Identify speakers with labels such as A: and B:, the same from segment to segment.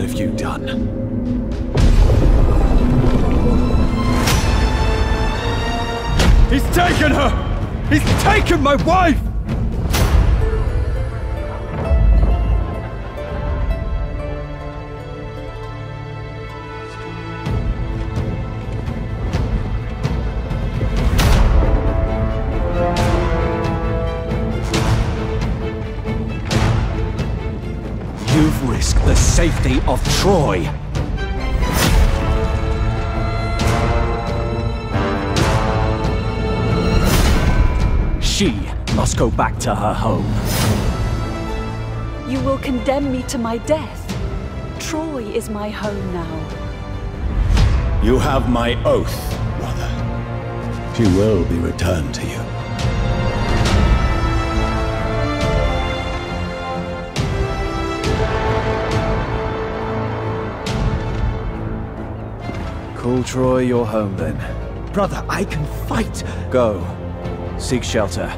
A: have you done? He's taken her! He's taken my wife! You've risked the safety of Troy. She must go back to her home.
B: You will condemn me to my death. Troy is my home now.
C: You have my oath, brother. She will be returned to you.
A: Call Troy your home then.
D: Brother, I can fight!
A: Go. Seek shelter.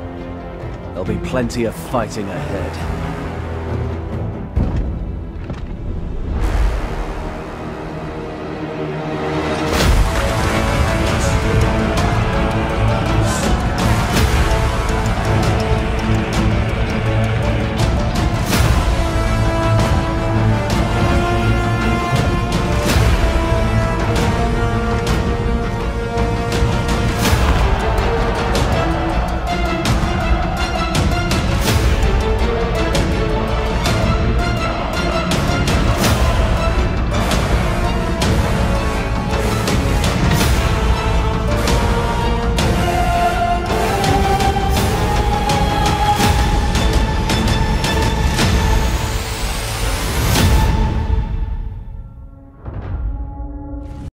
A: There'll be plenty of fighting ahead.